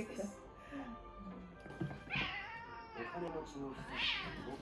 ってきた。お金持ちの人。